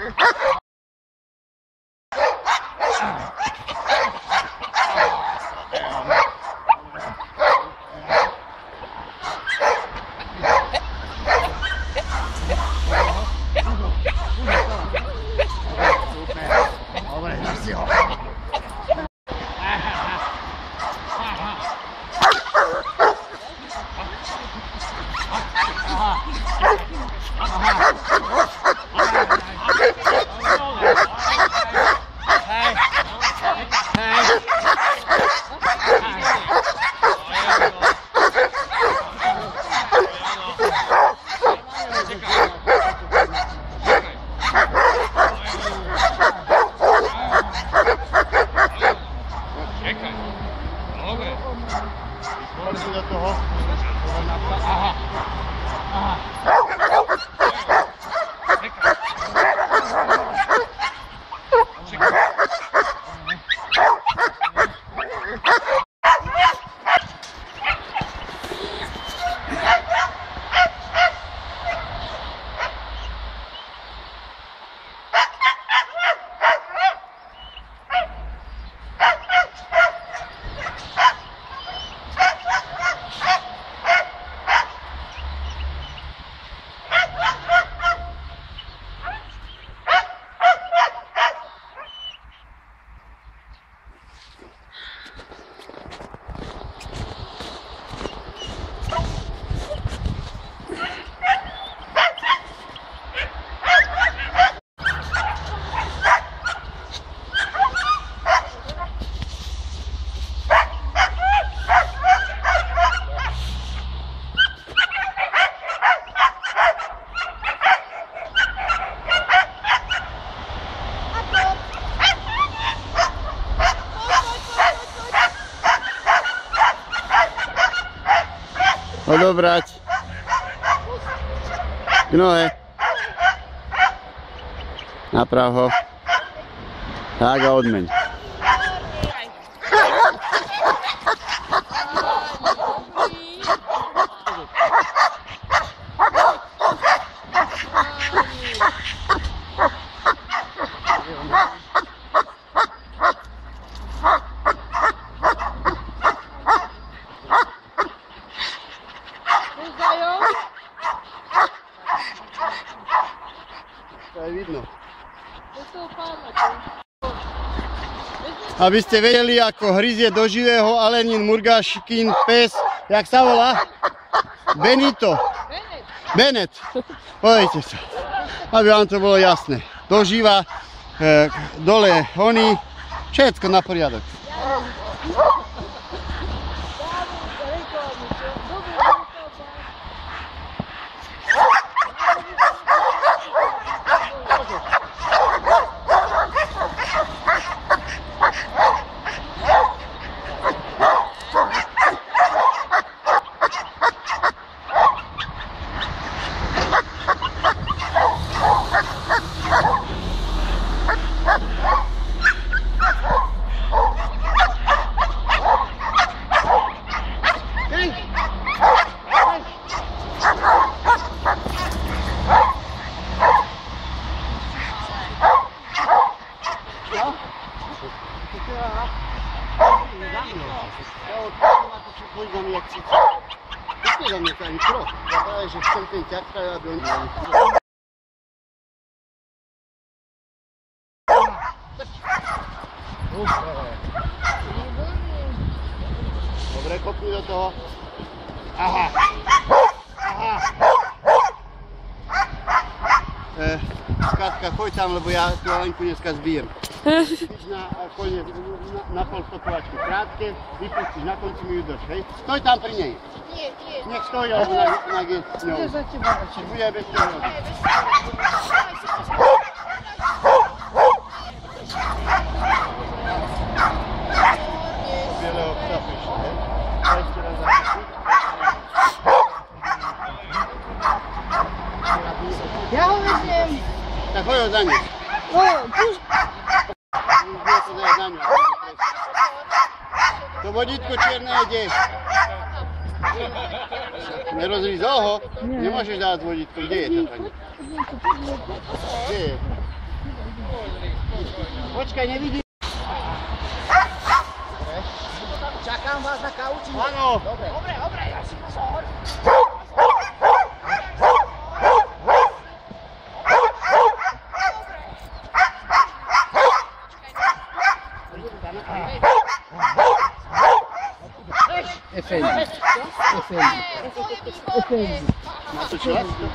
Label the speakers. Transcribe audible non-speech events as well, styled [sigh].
Speaker 1: [laughs] Aha. No odobrať
Speaker 2: k nohe. Naprav ho. Tak a odmeň. Aby ste vedeli, ako hryzie do živého Alenin Murgaškin pes, jak sa volá? Benito. Benet. Pojďte sa. Aby vám to bolo jasné. Dožíva, e, dole hony, všetko na poriadok. Ci. Chodź za mnie ten krok. Powiem, że chcę ten ciapka, aby on... Dobre, kopnij do toho. Aha. Aha. E, Katka, choď tam, lebo ja tú Alenku dneska zbijem. Ideš na koniec, na, na pol stotovačky krátke, vypustíš, na konci mi hej? Stoj tam pri nej.
Speaker 3: Nie, nie.
Speaker 2: Nech stojí, alebo na, na ňou.
Speaker 3: Nie za ciebie.
Speaker 2: Či bude bez psa prišli, hej? A ešte raz zapiši.
Speaker 3: Ja ho vezmem.
Speaker 2: Tak ho za ňu.
Speaker 3: No, puš...
Speaker 2: To vodítko čierne ide. Nerozvízol ho? Nemôžeš dávať vodítko. Kde je to pani? Kde je? Počkaj, nevidím.
Speaker 3: Čakám vás na kauči.
Speaker 2: Áno.
Speaker 3: Dobre, dobre, dobre, ja si pozor.
Speaker 2: ofende. Ofende. Ofende. Nossa, tirar aqui.